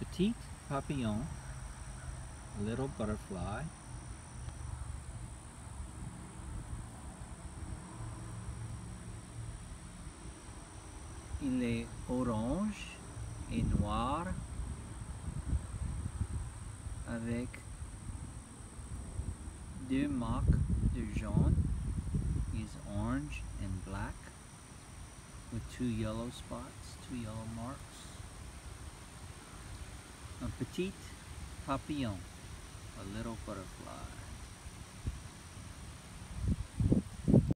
petite papillon, a little butterfly. Il est orange et noir avec deux marques de jaune. He's orange and black with two yellow spots, two yellow marks. Un petit papillon, a little butterfly.